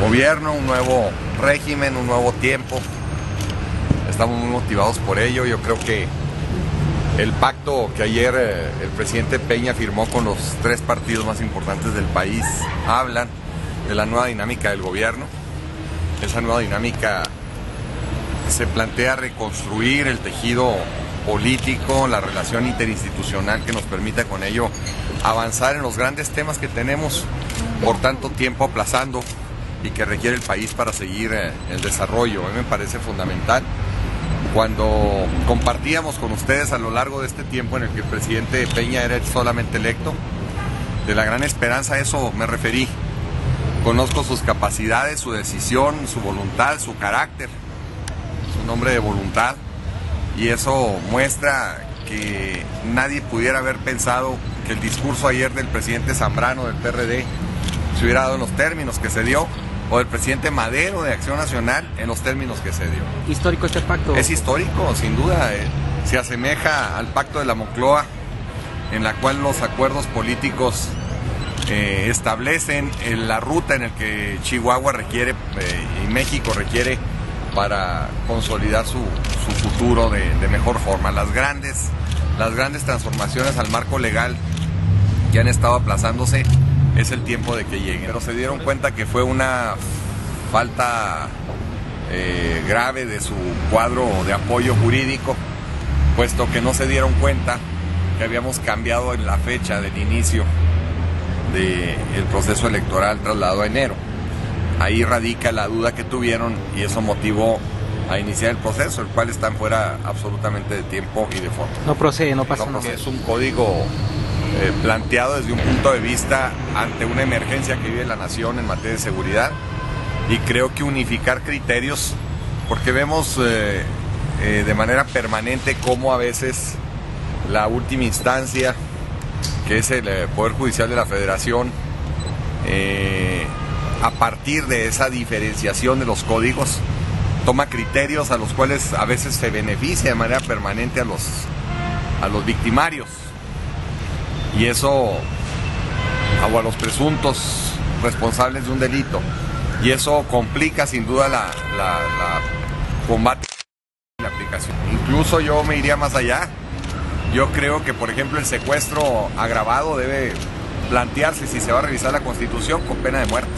gobierno, un nuevo régimen, un nuevo tiempo. Estamos muy motivados por ello. Yo creo que el pacto que ayer eh, el presidente Peña firmó con los tres partidos más importantes del país hablan de la nueva dinámica del gobierno. Esa nueva dinámica se plantea reconstruir el tejido político, la relación interinstitucional que nos permita con ello avanzar en los grandes temas que tenemos por tanto tiempo aplazando y que requiere el país para seguir eh, el desarrollo. A mí me parece fundamental. Cuando compartíamos con ustedes a lo largo de este tiempo en el que el presidente Peña era solamente electo, de la gran esperanza a eso me referí. Conozco sus capacidades, su decisión, su voluntad, su carácter, su nombre de voluntad, y eso muestra que nadie pudiera haber pensado que el discurso ayer del presidente Zambrano del PRD se hubiera dado en los términos que se dio, o del presidente Madero de Acción Nacional en los términos que se dio. ¿Histórico este pacto? Es histórico, sin duda. eh, se asemeja al pacto de la Moncloa, en la cual los acuerdos políticos eh, establecen eh, la ruta en la que Chihuahua requiere eh, y México requiere para consolidar su, su futuro de, de mejor forma. Las grandes, las grandes transformaciones al marco legal que han estado aplazándose es el tiempo de que lleguen. Pero se dieron cuenta que fue una falta eh, grave de su cuadro de apoyo jurídico, puesto que no se dieron cuenta que habíamos cambiado en la fecha del inicio del proceso electoral trasladado a enero. Ahí radica la duda que tuvieron y eso motivó a iniciar el proceso, el cual está fuera absolutamente de tiempo y de forma. No procede, no pasa No, nada. es un código eh, planteado desde un punto de vista ante una emergencia que vive la nación en materia de seguridad y creo que unificar criterios, porque vemos eh, eh, de manera permanente cómo a veces la última instancia, que es el Poder Judicial de la Federación, a partir de esa diferenciación de los códigos, toma criterios a los cuales a veces se beneficia de manera permanente a los, a los victimarios. Y eso, o a los presuntos responsables de un delito. Y eso complica sin duda la, combate y la aplicación. Incluso yo me iría más allá. Yo creo que, por ejemplo, el secuestro agravado debe plantearse si se va a revisar la constitución con pena de muerte.